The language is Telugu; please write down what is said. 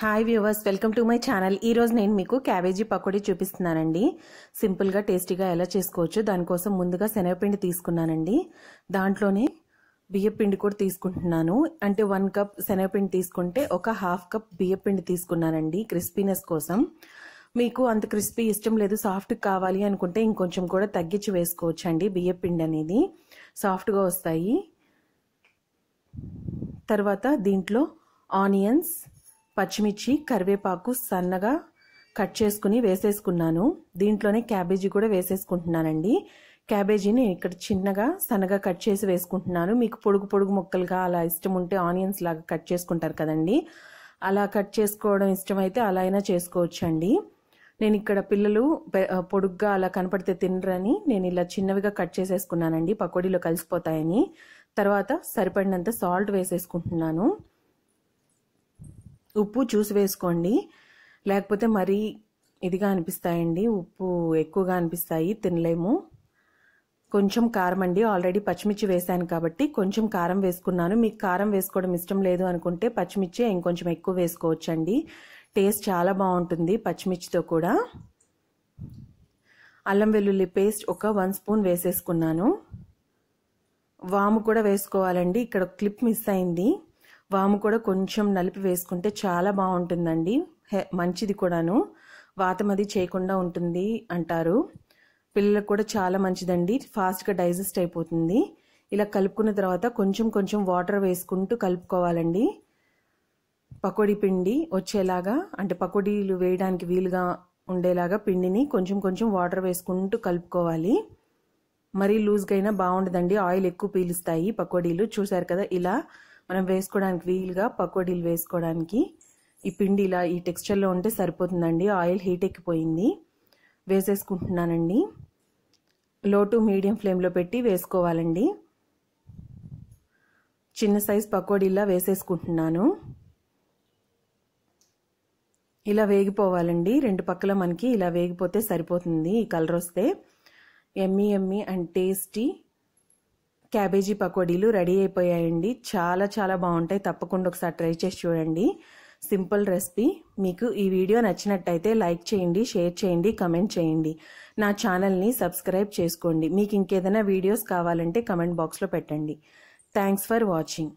Hi viewers welcome to my channel ఈరోజు నేను మీకు క్యాబేజీ పకోడీ చూపిస్తున్నానండి. సింపుల్గా టేస్టీగా ఎలా చేసుకోవచ్చు? దానికోసం ముందుగా శనగపిండి తీసుకున్నానండి. దాంట్లోనే బియ్యపిండి కూడా తీసుకుంటున్నాను. అంటే వన్ కప్ శనగపిండి తీసుకుంటే ఒక హాఫ్ కప్ బియ్యపిండి తీసుకున్నానండి క్రిస్పీనెస్ కోసం. మీకు అంత క్రిస్పీ ఇష్టం లేదు సాఫ్ట్ కావాలి అనుకుంటే ఇంకొంచెం కూడా తగ్గించి వేసుకోవచ్చు అండి బియ్యపిండి అనేది. సాఫ్ట్గా వస్తాయి. తర్వాత దీంట్లో ఆనియన్స్ పచ్చిమిర్చి కరివేపాకు సన్నగా కట్ చేసుకుని వేసేసుకున్నాను. దీంట్లోనే క్యాబేజీ కూడా వేసేసుకుంటున్నానండి. క్యాబేజీని ఇక్కడ చిన్నగా సన్నగా కట్ చేసి వేసుకుంటున్నాను. మీకు పొడుగు పొడుగు ముక్కలుగా అలా ఇష్టం ఉంటే ఆనియన్స్ లాగా కట్ చేసుకుంటారు కదండి. అలా కట్ చేసుకోవడం ఇష్టమైతే అలా అయినా చేసుకోవచ్చు అండి నేను ఇక్కడ పిల్లలు పొడుగ్గా అలా కనపడితే తినరని నేను ఇలా చిన్నవిగా కట్ చేసేసుకున్నానండి. పకోడీలో కలిసిపోతాయని. తర్వాత సరిపడినంత సాల్ట్ వేసేసుకుంటున్నాను. ఉప్పు చూసి వేసుకోండి. లేకపోతే మరీ ఇదిగా అనిపిస్తాయండి. ఉప్పు ఎక్కువగా అనిపిస్తాయి. తినలేము. కొంచెం కారం అండి. ఆల్రెడీ పచ్చిమిర్చి వేసాను కాబట్టి కొంచెం కారం వేసుకున్నాను. మీకు కారం వేసుకోవడం ఇష్టం లేదు అనుకుంటే పచ్చిమిర్చి ఇంకొంచెం ఎక్కువ వేసుకోవచ్చండి. టేస్ట్ చాలా బాగుంటుంది పచ్చిమిర్చితో కూడా. అల్లం వెల్లుల్లి పేస్ట్ ఒక వన్ స్పూన్ వేసేసుకున్నాను. వాము కూడా వేసుకోవాలండి. ఇక్కడ క్లిప్ మిస్ అయింది. వాము కూడా కొంచెం నలిపి వేసుకుంటే చాలా బాగుంటుందండి. మంచిది కూడాను. వాతం అది చేయకుండా ఉంటుంది అంటారు. పిల్లలకు కూడా చాలా మంచిదండి. ఫాస్ట్గా డైజెస్ట్ అయిపోతుంది. ఇలా కలుపుకున్న తర్వాత కొంచెం కొంచెం వాటర్ వేసుకుంటూ కలుపుకోవాలండి. పకోడీ పిండి వచ్చేలాగా అంటే పకోడీలు వేయడానికి వీలుగా ఉండేలాగా పిండిని కొంచెం కొంచెం వాటర్ వేసుకుంటూ కలుపుకోవాలి. మరీ లూజ్గా అయినా బాగుండదండి. ఆయిల్ ఎక్కువ పీలుస్తాయి పకోడీలు. చూసారు కదా ఇలా మనం వేసుకోవడానికి వీలుగా పకోడీలు వేసుకోవడానికి ఈ పిండి ఇలా ఈ టెక్స్చర్లో ఉంటే సరిపోతుందండి. ఆయిల్ హీట్ ఎక్కిపోయింది. వేసేసుకుంటున్నానండి. లో టు మీడియం ఫ్లేమ్లో పెట్టి వేసుకోవాలండి. చిన్న సైజ్ పకోడీలా వేసేసుకుంటున్నాను. ఇలా వేగిపోవాలండి. రెండు పక్కల మనకి ఇలా వేగిపోతే సరిపోతుంది. ఈ కలర్ వస్తే yummy yummy and tasty cabbage పకోడీలు రెడీ అయిపోయాయండి. చాలా చాలా బాగుంటాయి. తప్పకుండా ఒకసారి ట్రై చేసి చూడండి. Simple recipe. మీకు ఈ వీడియో నచ్చినట్టయితే లైక్ చేయండి షేర్ చేయండి కమెంట్ చేయండి. నా ఛానల్ని సబ్స్క్రైబ్ చేసుకోండి. మీకు ఇంకేదైనా వీడియోస్ కావాలంటే కమెంట్ బాక్స్లో పెట్టండి. Thanks for watching.